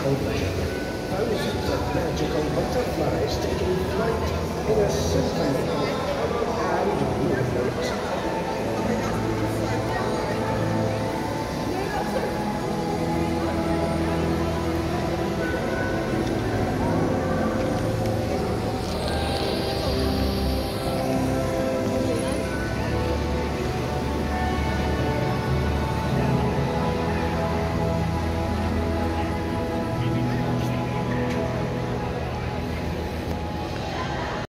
magical land. Thousands of magical butterflies taking flight in a symphony.